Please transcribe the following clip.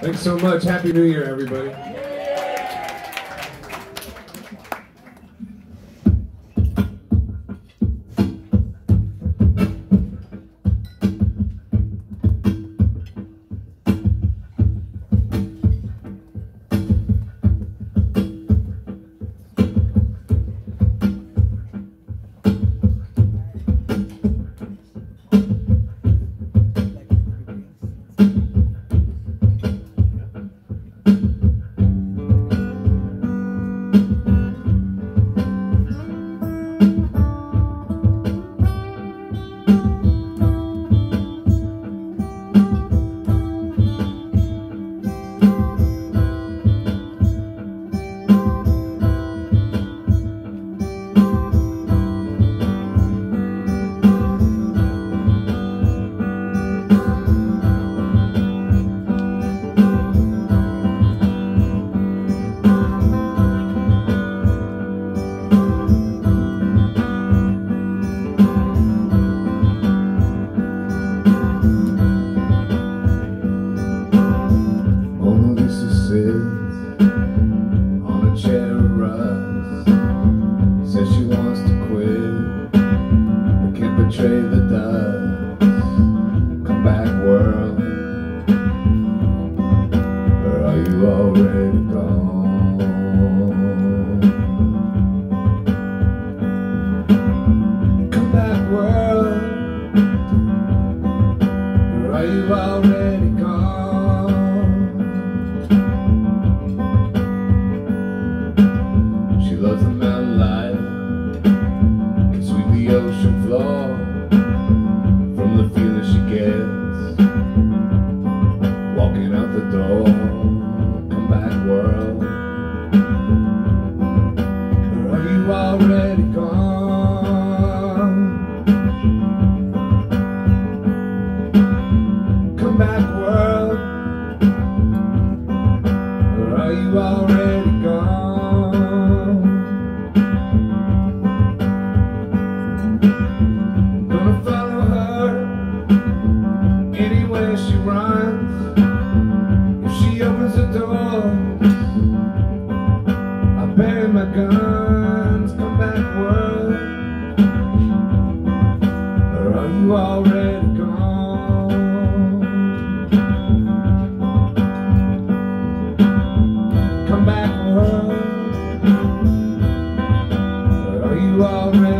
Thanks so much. Happy New Year, everybody. Sits on she runs. If she opens the door, I bury my guns. Come back, world. Or are you already gone? Come back, world. Or are you already